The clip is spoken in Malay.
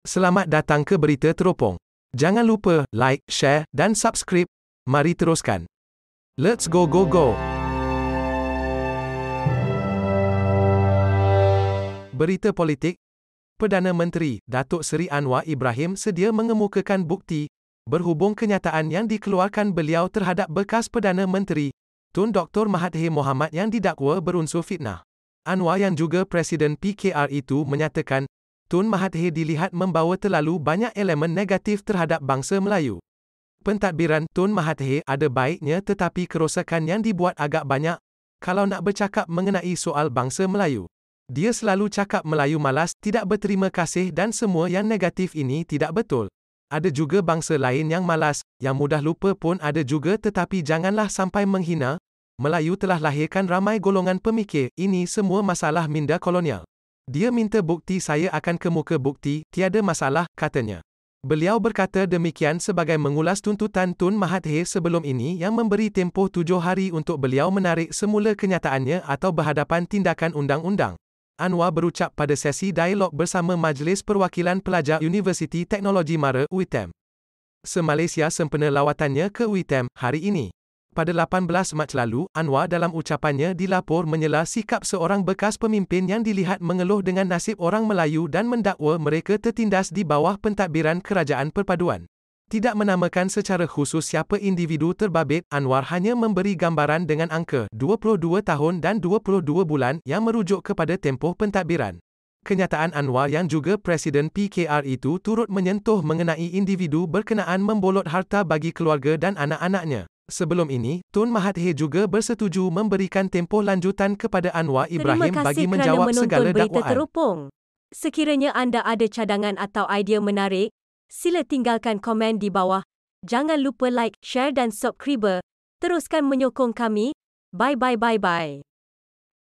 Selamat datang ke Berita Teropong. Jangan lupa like, share dan subscribe. Mari teruskan. Let's go go go. Berita politik. Perdana Menteri Datuk Seri Anwar Ibrahim sedia mengemukakan bukti berhubung kenyataan yang dikeluarkan beliau terhadap bekas Perdana Menteri Tun Dr. Mahathir Mohamad yang didakwa berunsur fitnah. Anwar yang juga Presiden PKR itu menyatakan Tun Mahathir dilihat membawa terlalu banyak elemen negatif terhadap bangsa Melayu. Pentadbiran Tun Mahathir ada baiknya tetapi kerosakan yang dibuat agak banyak kalau nak bercakap mengenai soal bangsa Melayu. Dia selalu cakap Melayu malas, tidak berterima kasih dan semua yang negatif ini tidak betul. Ada juga bangsa lain yang malas, yang mudah lupa pun ada juga tetapi janganlah sampai menghina. Melayu telah lahirkan ramai golongan pemikir, ini semua masalah minda kolonial. Dia minta bukti saya akan kemuka bukti, tiada masalah, katanya. Beliau berkata demikian sebagai mengulas tuntutan Tun Mahathir sebelum ini yang memberi tempoh tujuh hari untuk beliau menarik semula kenyataannya atau berhadapan tindakan undang-undang. Anwar berucap pada sesi dialog bersama Majlis Perwakilan Pelajar Universiti Teknologi Mara UiTM. Semalaysia sempena lawatannya ke UiTM hari ini. Pada 18 Mac lalu, Anwar dalam ucapannya dilapor menyela sikap seorang bekas pemimpin yang dilihat mengeluh dengan nasib orang Melayu dan mendakwa mereka tertindas di bawah pentadbiran Kerajaan Perpaduan. Tidak menamakan secara khusus siapa individu terbabit, Anwar hanya memberi gambaran dengan angka 22 tahun dan 22 bulan yang merujuk kepada tempoh pentadbiran. Kenyataan Anwar yang juga Presiden PKR itu turut menyentuh mengenai individu berkenaan membolot harta bagi keluarga dan anak-anaknya. Sebelum ini, Tun Mahathir juga bersetuju memberikan tempoh lanjutan kepada Anwar Ibrahim bagi menjawab segala dakwaan. Terupung. Sekiranya anda ada cadangan atau idea menarik, sila tinggalkan komen di bawah. Jangan lupa like, share dan subscribe. Teruskan menyokong kami. Bye bye bye bye.